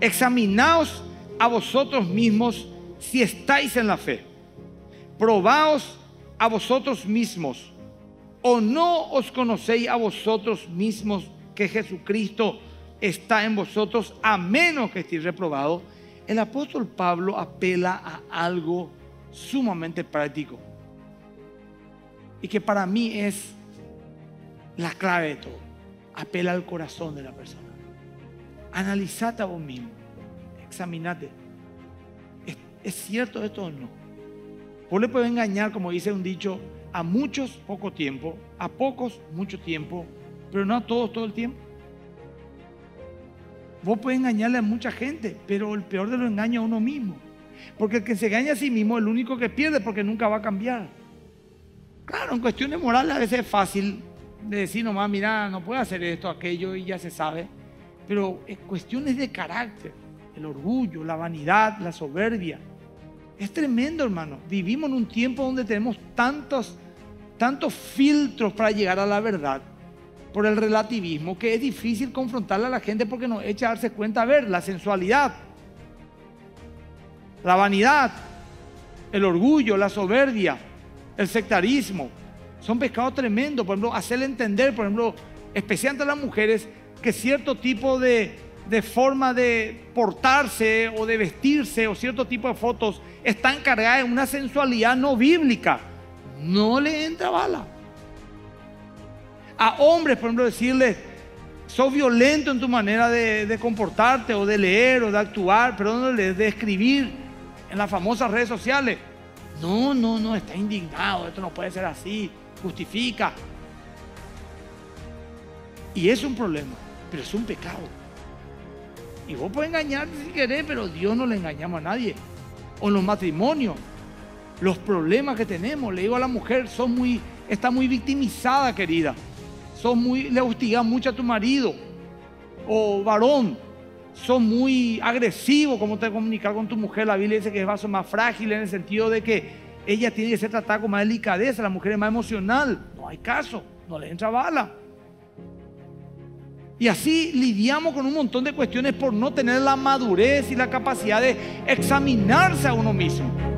examinaos a vosotros mismos si estáis en la fe. Probaos a vosotros mismos. ¿O no os conocéis a vosotros mismos que Jesucristo está en vosotros a menos que estéis reprobados? El apóstol Pablo apela a algo sumamente práctico y que para mí es la clave de todo. Apela al corazón de la persona. Analizate a vos mismo. Examinate. ¿Es, ¿Es, cierto esto o no? Vos le puedes engañar, como dice un dicho, a muchos poco tiempo, a pocos mucho tiempo, pero no a todos todo el tiempo. Vos puedes engañarle a mucha gente, pero el peor de los engaños a uno mismo. Porque el que se engaña a sí mismo es el único que pierde porque nunca va a cambiar. Claro, en cuestiones morales a veces es fácil de decir nomás, mira, no puedo hacer esto, aquello y ya se sabe. Pero en cuestiones de carácter, el orgullo, la vanidad, la soberbia. Es tremendo, hermano. Vivimos en un tiempo donde tenemos tantos, tantos filtros para llegar a la verdad por el relativismo que es difícil confrontarle a la gente porque nos echa a darse cuenta, a ver, la sensualidad, la vanidad, el orgullo, la soberbia, el sectarismo, son pecados tremendos. Por ejemplo, hacerle entender, por ejemplo, especialmente a las mujeres, que cierto tipo de, de forma de portarse o de vestirse o cierto tipo de fotos están cargadas de una sensualidad no bíblica. No le entra bala. A hombres, por ejemplo, decirles, sos violento en tu manera de, de, comportarte o de leer o de actuar, perdón, de escribir en las famosas redes sociales. No, no, no, está indignado, esto no puede ser así, justifica. Y es un problema, pero es un pecado. Y vos puedes engañarte si querés, pero Dios no le engañamos a nadie. O los matrimonios, los problemas que tenemos, le digo a la mujer, son muy, está muy victimizada, querida. Son muy, le hostigas mucho a tu marido. O varón, son muy agresivos como te comunicar con tu mujer. La Biblia dice que es vaso más frágil en el sentido de que ella tiene que ser tratada con más delicadeza, la mujer es más emocional. No hay caso, no le entra bala. Y así lidiamos con un montón de cuestiones por no tener la madurez y la capacidad de examinarse a uno mismo.